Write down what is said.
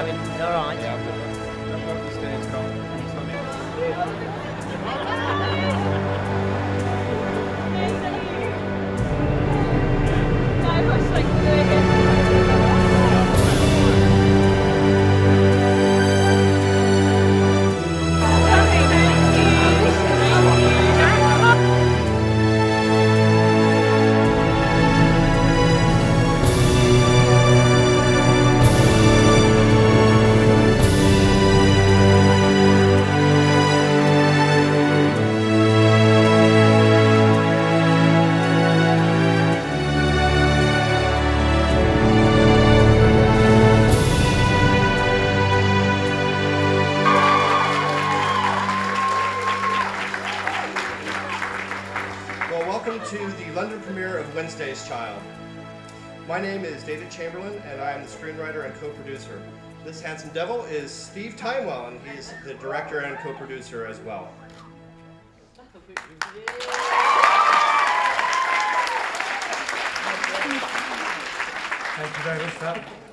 All right. Yeah, I've got, the. Welcome to the London premiere of Wednesday's Child. My name is David Chamberlain, and I am the screenwriter and co-producer. This handsome devil is Steve Timewell, and he's the director and co-producer as well. Thank you very much that.